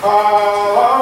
Uh,